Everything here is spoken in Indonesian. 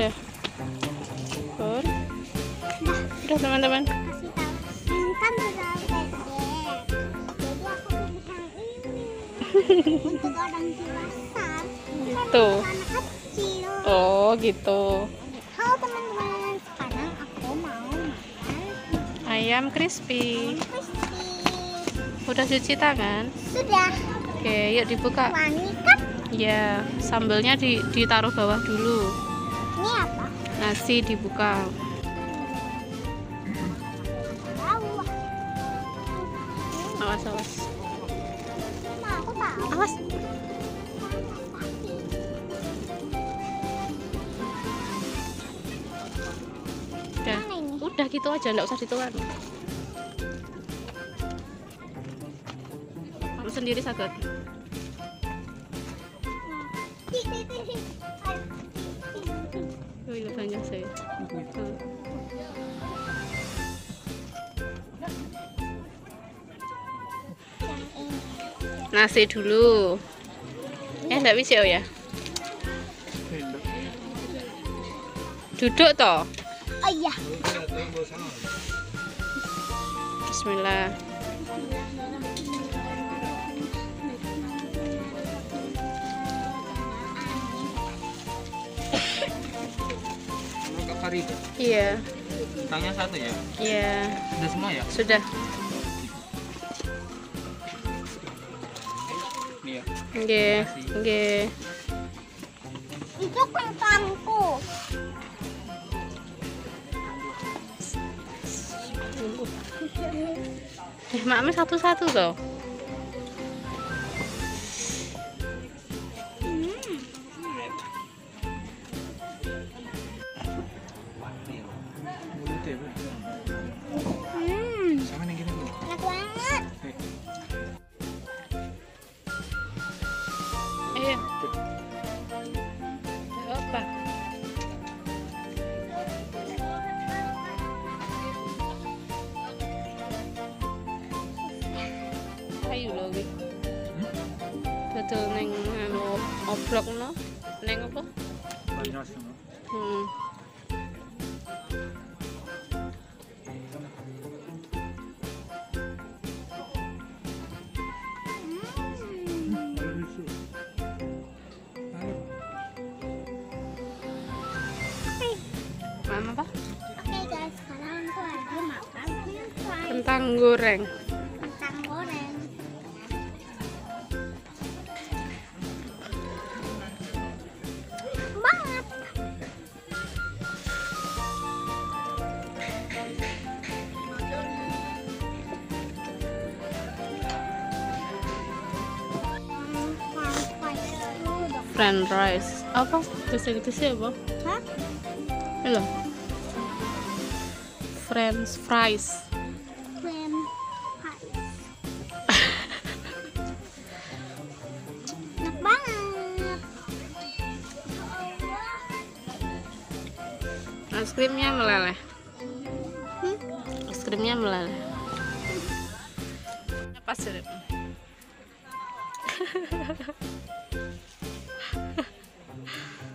Udah. Pur. Udah teman-teman. Untuk orang dewasa. Gitu. Oh, gitu. Halo teman-teman, sekarang aku mau makan Ayam crispy. crispy. Udah cuci tangan? Sudah Oke, yuk dibuka. wangi kan? Ya, sambelnya di, ditaruh bawah dulu. Ini apa? Nasi dibuka. Awas, awas. Nah. Awas. Udah. Udah gitu aja, nggak usah dituan. Kamu sendiri sakit. Oh iya. Nasi dulu. Eh, enggak bisa ya? Duduk toh. Oh iya. Bismillah. Kak Farida, Iya, tanya satu ya. iya. Sudah semua ya? Sudah. Nih ya. Nggih, nggih. Itu kentangku. Eh, maknya satu-satu toh. Dodol ning anu oblok no. Ning apa? Hmm. Mama apa? Oke guys, sekarang aku lagi makan. Kentang goreng. French fries. Apa? Bisa gitu sih apa? Hah? Halo. French fries. French fries. Enak banget. Es krimnya meleleh. Hmm? Es krimnya meleleh. Apa sih? ハハハハ。